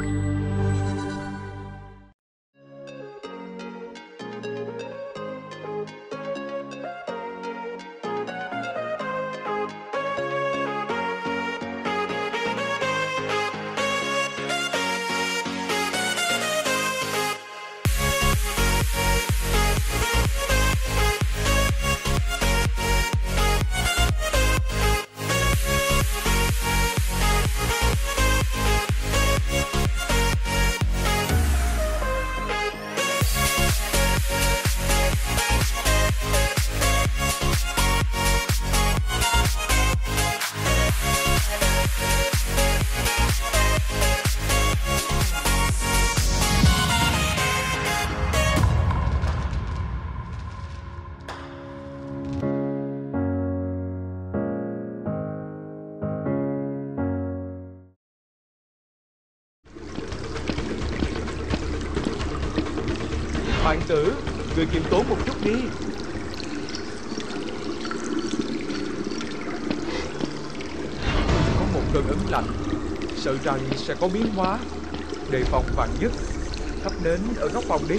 うん。Hoàng tử, người kiềm tốn một chút đi. Có một cơn ấm lạnh Sợ rằng sẽ có biến hóa. Đề phòng vạn nhất Thắp nến ở góc phòng đi.